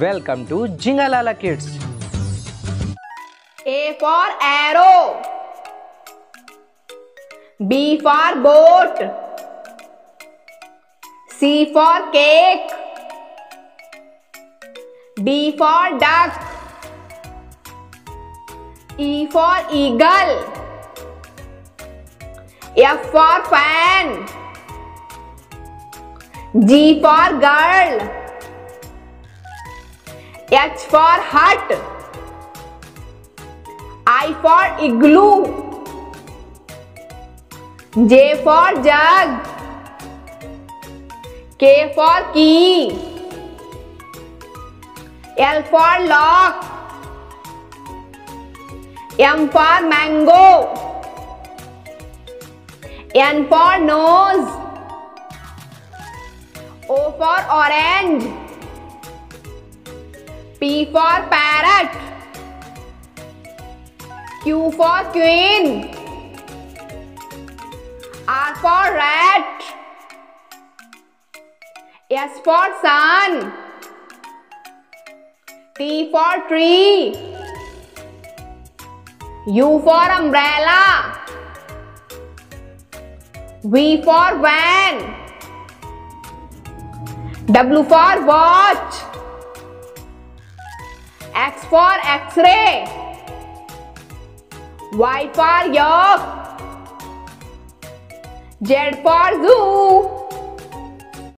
Welcome to Jingalala Kids. A for arrow, B for boat, C for cake, D for duck, E for eagle, F for fan, G for girl, H for hut. I for igloo. J for jug. K for key. L for lock. M for mango. N for nose. O for orange. P for parrot. Q for queen. R for rat. S for sun. T for tree. U for umbrella. V for van. W for watch. X for X-ray. Y for York. Z for Zoo.